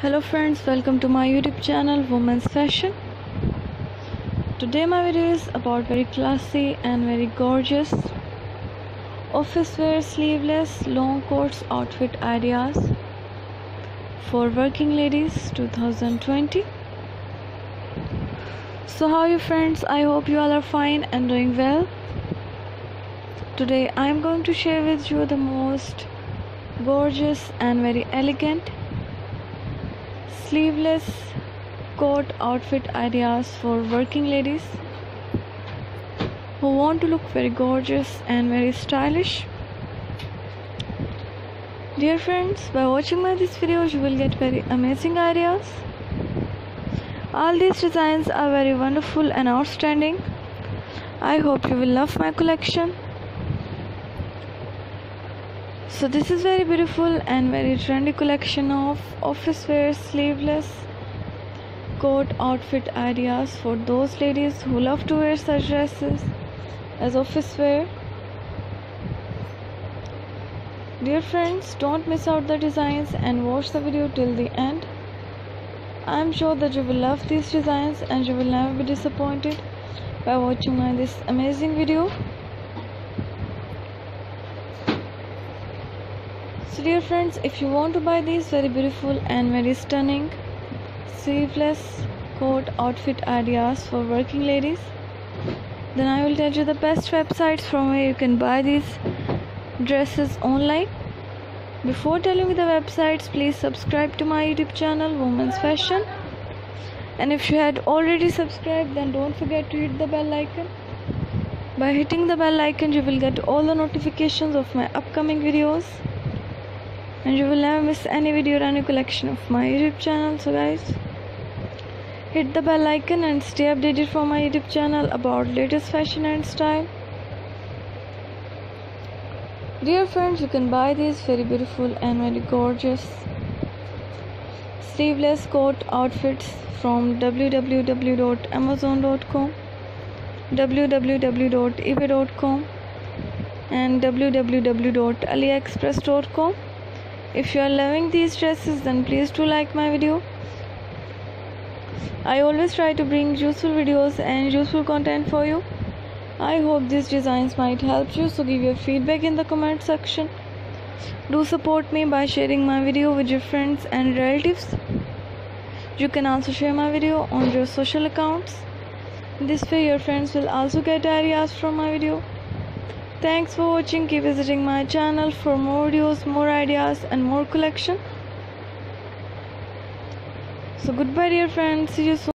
hello friends welcome to my youtube channel women's fashion today my video is about very classy and very gorgeous office wear sleeveless long coats outfit ideas for working ladies 2020 so how are you friends? I hope you all are fine and doing well. Today i am going to share with you the most gorgeous and very elegant sleeveless coat outfit ideas for working ladies who want to look very gorgeous and very stylish. Dear friends by watching my this video you will get very amazing ideas. All these designs are very wonderful and outstanding. I hope you will love my collection so this is very beautiful and very trendy collection of office wear sleeveless coat outfit ideas for those ladies who love to wear such dresses as office wear. Dear friends don't miss out the designs and watch the video till the end. I am sure that you will love these designs and you will never be disappointed by watching my this amazing video so dear friends if you want to buy these very beautiful and very stunning sleeveless coat outfit ideas for working ladies then i will tell you the best websites from where you can buy these dresses online. Before telling you the websites please subscribe to my youtube channel women's fashion. And if you had already subscribed then don't forget to hit the bell icon. By hitting the bell icon you will get all the notifications of my upcoming videos and you will never miss any video or any collection of my youtube channel. So guys hit the bell icon and stay updated for my youtube channel about latest fashion and style. Dear friends you can buy these very beautiful and very gorgeous sleeveless coat outfits from www.amazon.com www.ebay.com and www.aliexpress.com if you are loving these dresses then please do like my video. I always try to bring useful videos and useful content for you. I hope these designs might help you so give your feedback in the comment section. Do support me by sharing my video with your friends and relatives. You can also share my video on your social accounts. This way your friends will also get ideas from my video Thanks for watching. Keep visiting my channel for more videos, more ideas and more collection. So goodbye dear friends. See you soon.